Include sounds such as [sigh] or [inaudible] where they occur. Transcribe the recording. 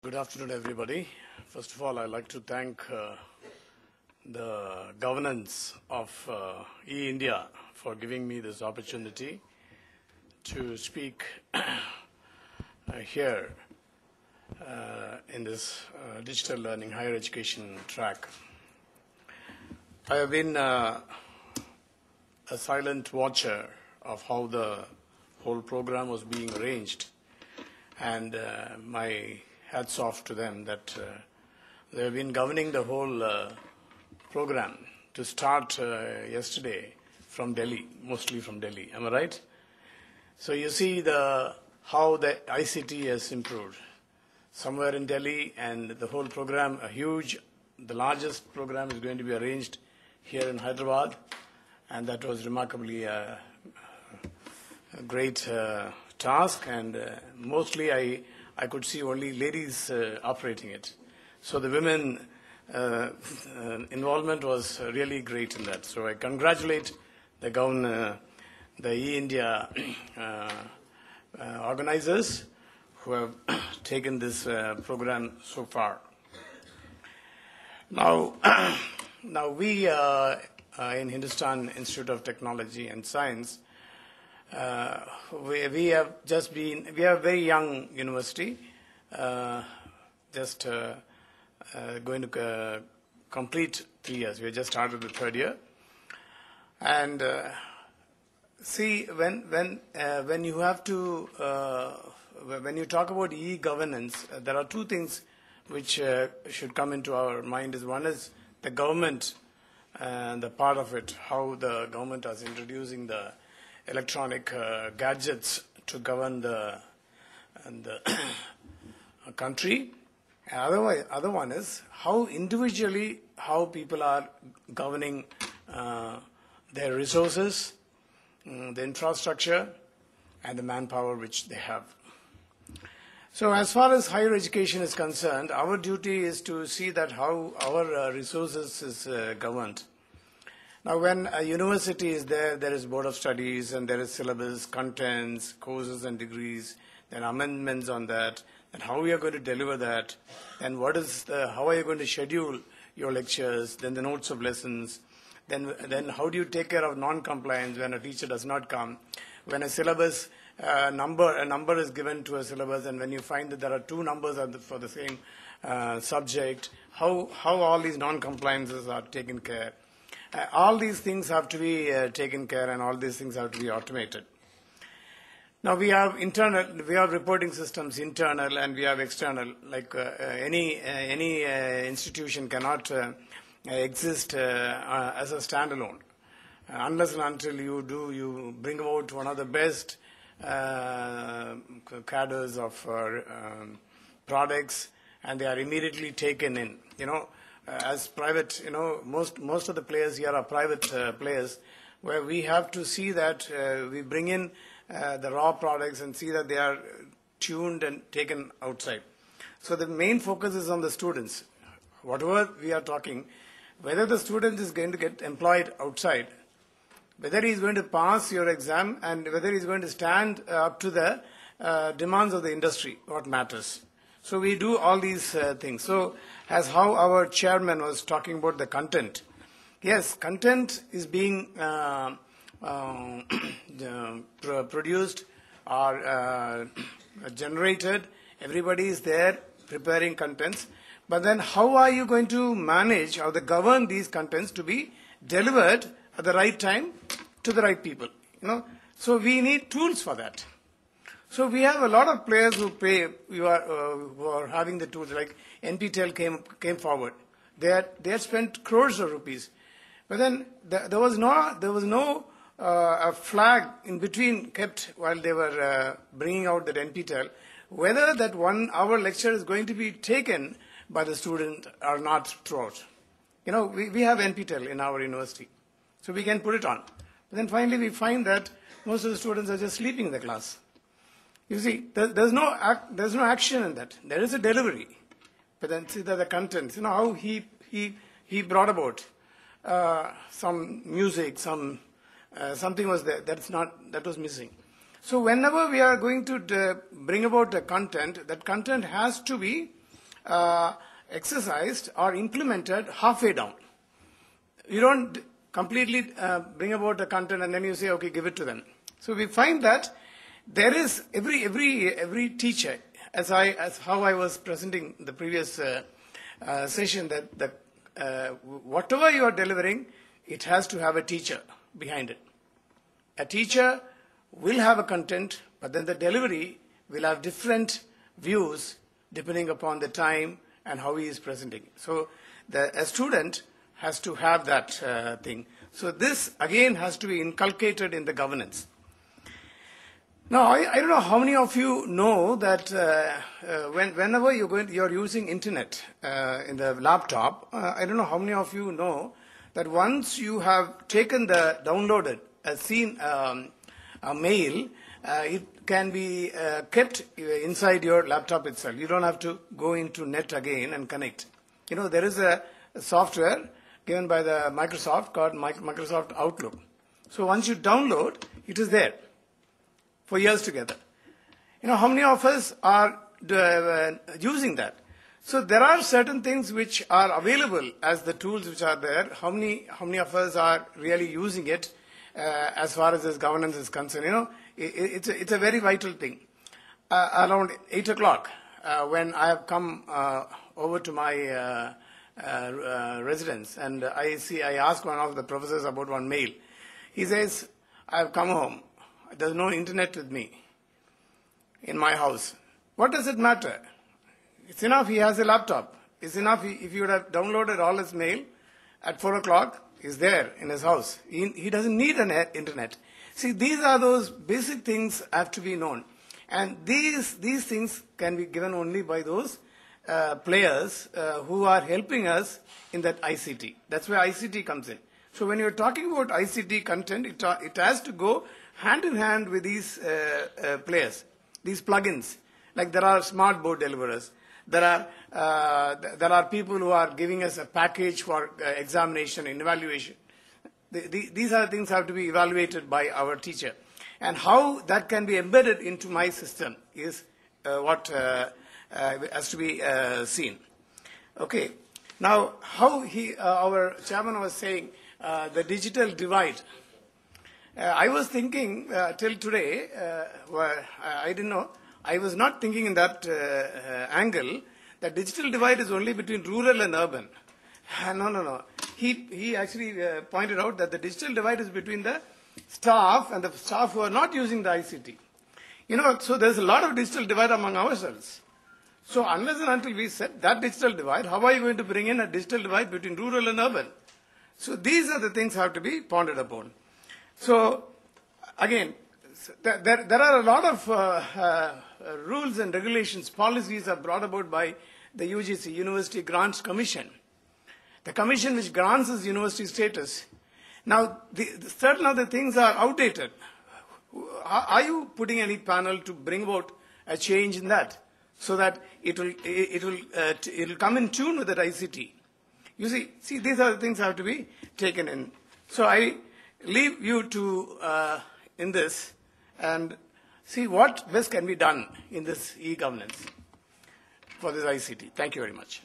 Good afternoon, everybody. First of all, I'd like to thank uh, the governance of uh, e-India for giving me this opportunity to speak [coughs] uh, here uh, in this uh, digital learning higher education track. I have been uh, a silent watcher of how the whole program was being arranged and uh, my hats off to them that uh, they have been governing the whole uh, program to start uh, yesterday from Delhi, mostly from Delhi. Am I right? So you see the how the ICT has improved. Somewhere in Delhi, and the whole program, a huge, the largest program is going to be arranged here in Hyderabad, and that was remarkably uh, a great uh, task, and uh, mostly I, I could see only ladies uh, operating it. So the women uh, uh, involvement was really great in that. So I congratulate the governor, the E-India uh, uh, organizers who have [coughs] taken this program so far. Now, [coughs] now we in Hindustan Institute of Technology and Science uh, we, we have just been, we are a very young university, uh, just uh, uh, going to uh, complete three years. We just started the third year. And uh, see, when, when, when you have to, when you talk about e-governance, there are two things which should come into our mind. Is one is the government and the part of it, how the government is introducing the electronic uh, gadgets to govern the, the [coughs] country. And other, other one is how individually how people are governing uh, their resources, mm, the infrastructure, and the manpower which they have. So, as far as higher education is concerned, our duty is to see that how our uh, resources is uh, governed. Now, when a university is there, there is board of studies and there is syllabus, contents, courses and degrees, then amendments on that, and how we are going to deliver that, and what is the, how are you going to schedule your lectures, then the notes of lessons, then, then how do you take care of non-compliance when a teacher does not come, when a syllabus uh, number, a number is given to a syllabus, and when you find that there are two numbers for the same uh, subject, how, how all these non-compliances are taken care uh, all these things have to be uh, taken care and all these things have to be automated. Now we have internal, we have reporting systems internal and we have external. Like uh, uh any uh, any uh, institution cannot exist as a standalone unless and until you do you bring about one of the best cadres of um, products and they are immediately taken in. You know, as private, you know, most, most of the players here are private uh, players where we have to see that uh, we bring in the raw products and see that they are tuned and taken outside. So the main focus is on the students. Whatever we are talking, whether the student is going to get employed outside, whether he is going to pass your exam and whether he is going to stand up to the uh, demands of the industry, what matters. So we do all these uh, things. So as how our chairman was talking about the content. Yes, content is being uh, uh, [clears throat] produced or uh, generated. Everybody is there preparing contents. But then how are you going to manage or govern these contents to be delivered at the right time to the right people? You know, so we need tools for that. So we have a lot of players who pay, who are, uh, who are having the tools, like NPTEL came, came forward. They had, they had spent crores of rupees. But then the, there was no, there was no uh, a flag in between kept while they were uh, bringing out that NPTEL, whether that one hour lecture is going to be taken by the student or not throughout. You know, we, we have NPTEL in our university, so we can put it on. But then finally we find that most of the students are just sleeping in the class. You see, there, there's, no act, there's no action in that. There is a delivery. But then see the, the contents, you know, how he, he, he brought about uh, some music, some, uh, something was there. That's not, that was missing. So whenever we are going to uh, bring about the content, that content has to be uh, exercised or implemented halfway down. You don't completely uh, bring about the content and then you say, okay, give it to them. So we find that there is every every every teacher, as I as how I was presenting the previous uh, uh, session, that uh, whatever you are delivering, it has to have a teacher behind it. A teacher will have a content, but then the delivery will have different views depending upon the time and how he is presenting. So the, a student has to have that uh, thing. So this again has to be inculcated in the governance. Now, I, I don't know how many of you know that uh, uh, when, whenever you're, going, you're using internet uh, in the laptop, uh, I don't know how many of you know that once you have taken the downloaded, uh, seen um, a mail, uh, it can be kept inside your laptop itself. You don't have to go into net again and connect. You know, there is a, a software given by the Microsoft called Microsoft Outlook. So once you download, it is there for years together. You know, how many of us are uh, using that? So there are certain things which are available as the tools which are there. How many, how many of us are really using it uh, as far as this governance is concerned? You know, it, it's, a, it's a very vital thing. Uh, around 8 o'clock, uh, when I have come uh, over to my uh, residence and I see, I ask one of the professors about one mail. He says, I have come home. There's no internet with me in my house. What does it matter? It's enough he has a laptop. It's enough if you would have downloaded all his mail at 4 o'clock, he's there in his house. He, he doesn't need an internet. See, these are those basic things have to be known. And these, these things can be given only by those uh, players uh, who are helping us in that ICT. That's where ICT comes in. So when you're talking about ICT content, it, it has to go hand in hand with these uh, uh, players, these plugins. Like there are smart board deliverers. There are, uh, there are people who are giving us a package for uh, examination and evaluation. The, the, these are things have to be evaluated by our teacher. And how that can be embedded into my system is uh, what uh, has to be seen. Okay. Now, how he, our chairman was saying, the digital divide uh, I was thinking uh, till today, uh, well, I didn't know, I was not thinking in that uh, uh, angle that digital divide is only between rural and urban. no, no, no. He, he actually uh, pointed out that the digital divide is between the staff and the staff who are not using the ICT. You know, so there's a lot of digital divide among ourselves. So unless and until we set that digital divide, how are you going to bring in a digital divide between rural and urban? So these are the things have to be pondered upon. So again, there, there are a lot of uh, uh, rules and regulations, policies are brought about by the UGC, University Grants Commission. The commission which grants us university status. Now, the, certain other things are outdated. Are you putting any panel to bring about a change in that so that it will, it will, uh, it will come in tune with the ICT? You see, see, these are the things have to be taken in. So I leave you to uh, in this and see what best can be done in this e-governance for this ICT. Thank you very much.